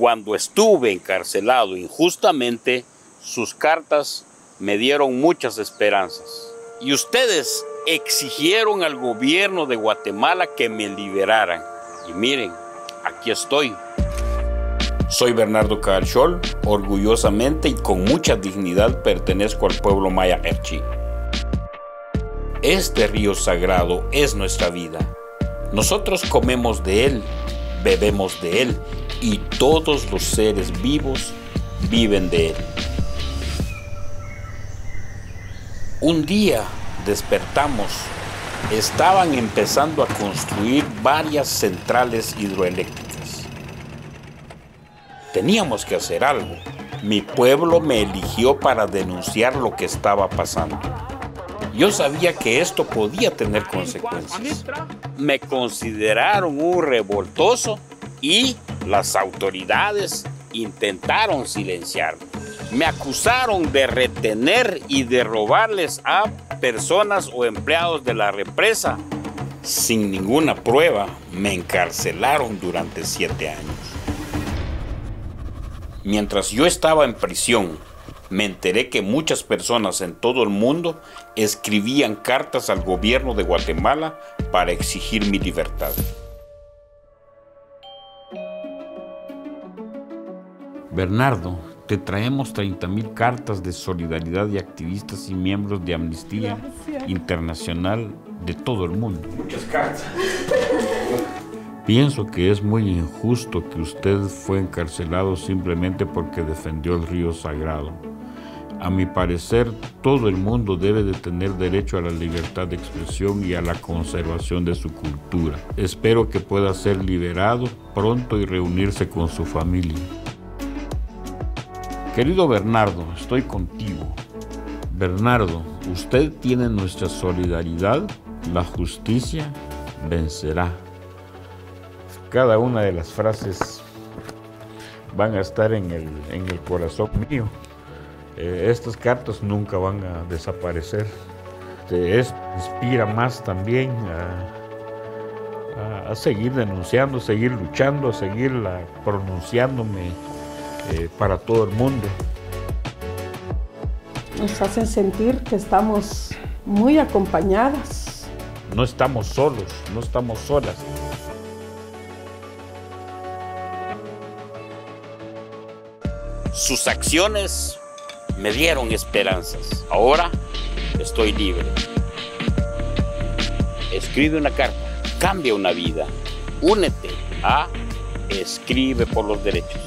Cuando estuve encarcelado injustamente, sus cartas me dieron muchas esperanzas. Y ustedes exigieron al gobierno de Guatemala que me liberaran. Y miren, aquí estoy. Soy Bernardo Calchol, orgullosamente y con mucha dignidad pertenezco al pueblo maya Erchi. Este río sagrado es nuestra vida. Nosotros comemos de él, bebemos de él y todos los seres vivos viven de él. Un día despertamos, estaban empezando a construir varias centrales hidroeléctricas. Teníamos que hacer algo. Mi pueblo me eligió para denunciar lo que estaba pasando. Yo sabía que esto podía tener consecuencias. Me consideraron un revoltoso y las autoridades intentaron silenciarme. Me acusaron de retener y de robarles a personas o empleados de la represa. Sin ninguna prueba, me encarcelaron durante siete años. Mientras yo estaba en prisión, me enteré que muchas personas en todo el mundo escribían cartas al gobierno de Guatemala para exigir mi libertad. Bernardo, te traemos 30.000 cartas de solidaridad de activistas y miembros de Amnistía Internacional de todo el mundo. Muchas cartas. Pienso que es muy injusto que usted fue encarcelado simplemente porque defendió el río sagrado. A mi parecer, todo el mundo debe de tener derecho a la libertad de expresión y a la conservación de su cultura. Espero que pueda ser liberado pronto y reunirse con su familia. Querido Bernardo, estoy contigo. Bernardo, usted tiene nuestra solidaridad, la justicia vencerá. Cada una de las frases van a estar en el, en el corazón mío. Eh, estas cartas nunca van a desaparecer. Esto inspira más también a, a, seguir denunciando, seguir luchando, a seguir pronunciándome eh, para todo el mundo. Nos hacen sentir que estamos muy acompañadas. No estamos solos, no estamos solas. Sus acciones me dieron esperanzas. Ahora estoy libre. Escribe una carta, cambia una vida. Únete a Escribe por los Derechos.